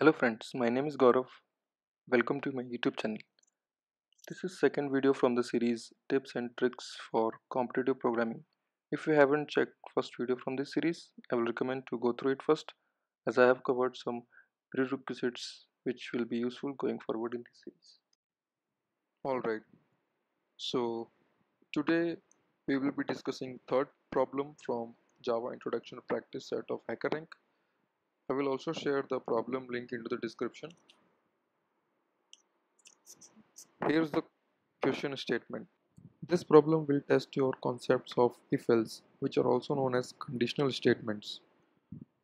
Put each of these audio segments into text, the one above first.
Hello friends, my name is Gourav. Welcome to my YouTube channel. This is second video from the series Tips and Tricks for Competitive Programming. If you haven't checked first video from this series, I will recommend to go through it first as I have covered some prerequisites which will be useful going forward in this series. Alright, so today we will be discussing third problem from Java Introduction Practice set of HackerRank I will also share the problem link into the description. Here's the question statement. This problem will test your concepts of if-else, which are also known as conditional statements.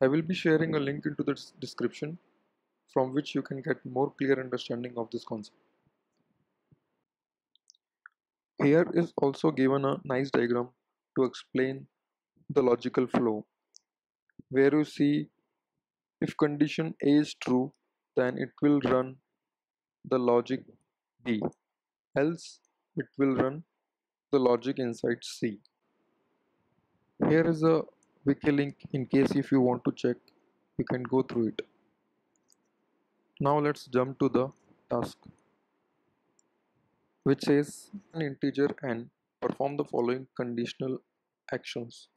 I will be sharing a link into the description from which you can get more clear understanding of this concept. Here is also given a nice diagram to explain the logical flow where you see if condition A is true, then it will run the logic B, else it will run the logic inside C. Here is a wiki link in case if you want to check, you can go through it. Now let's jump to the task which says an integer n perform the following conditional actions.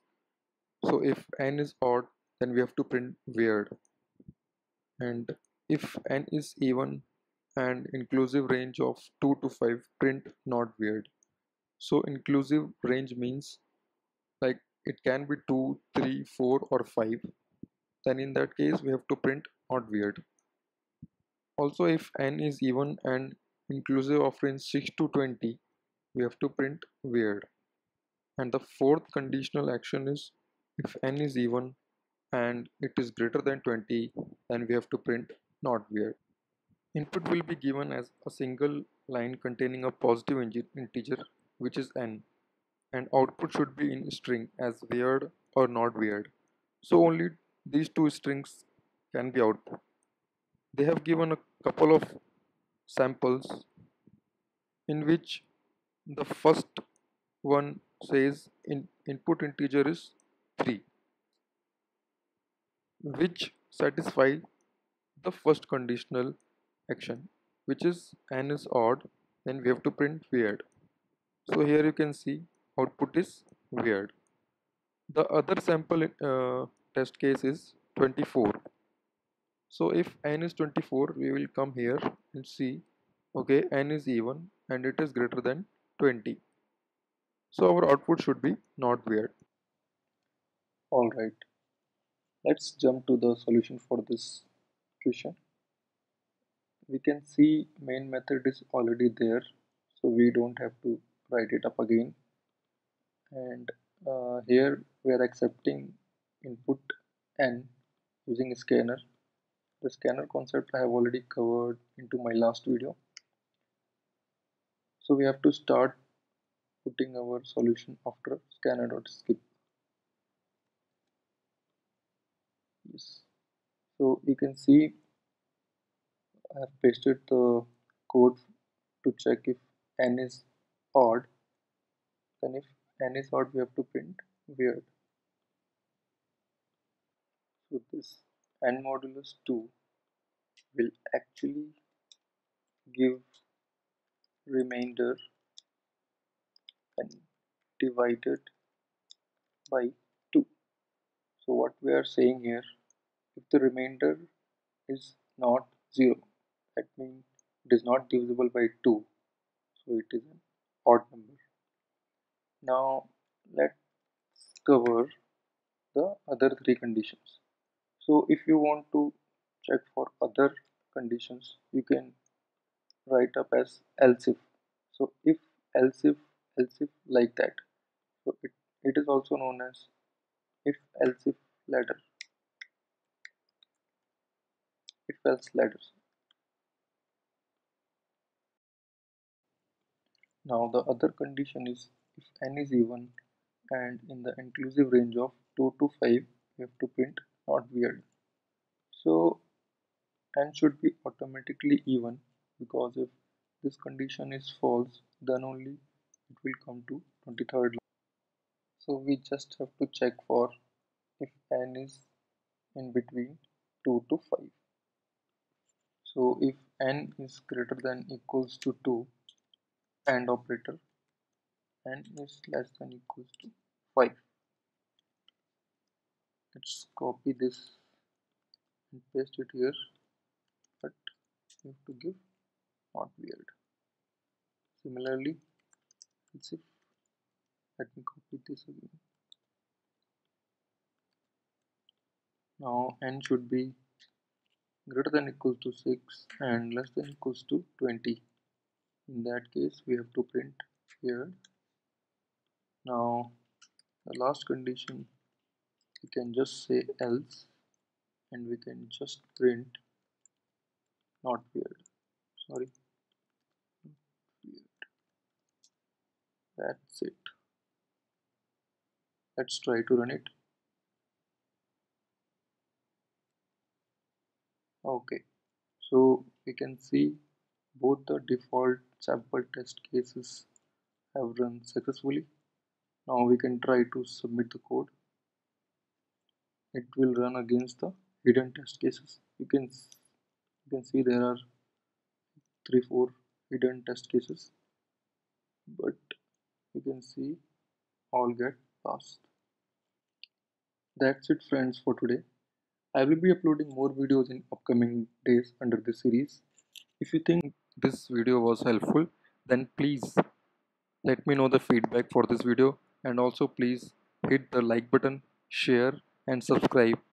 So if n is odd then we have to print weird and if n is even and inclusive range of 2 to 5 print not weird. So inclusive range means like it can be 2 3 4 or 5 then in that case we have to print not weird. Also if n is even and inclusive of range 6 to 20 we have to print weird. And the fourth conditional action is if n is even and it is greater than 20 then we have to print not weird input will be given as a single line containing a positive integer which is n and output should be in string as weird or not weird. So only these two strings can be output they have given a couple of samples in which the first one says in input integer is 3 which satisfy the first conditional action which is n is odd then we have to print weird. So here you can see output is weird. The other sample uh, test case is 24 so if n is 24 we will come here and see okay n is even and it is greater than 20 so our output should be not weird. All right let's jump to the solution for this question. We can see main method is already there so we don't have to write it up again. And uh, here we are accepting input n using a scanner. The scanner concept I have already covered into my last video. So we have to start putting our solution after scanner.skip so you can see I have pasted the code to check if n is odd. Then if n is odd we have to print weird. So this n modulus 2 will actually give remainder and divided by 2 so what we are saying here if the remainder is not 0 that means it is not divisible by 2 so it is an odd number. Now let's cover the other three conditions. So if you want to check for other conditions you can write up as else if so if else if else if like that so it, it is also known as if else if ladder if else ladders now the other condition is if n is even and in the inclusive range of 2 to 5 we have to print not weird. So n should be automatically even because if this condition is false then only it will come to 23rd line. So we just have to check for if n is in between 2 to 5 so if n is greater than equals to 2 and operator n is less than equals to 5 let's copy this and paste it here but you have to give not weird. Similarly let's see. Let me copy this again. Now n should be greater than equals to 6 and less than equals to 20 in that case we have to print here. Now the last condition we can just say else and we can just print not weird. Sorry. Weird that's it. Let's try to run it okay. So we can see both the default sample test cases have run successfully. Now we can try to submit the code. It will run against the hidden test cases. You can you can see there are three four hidden test cases but you can see all get passed. That's it friends for today I will be uploading more videos in upcoming days under this series. If you think this video was helpful, then please let me know the feedback for this video and also please hit the like button, share and subscribe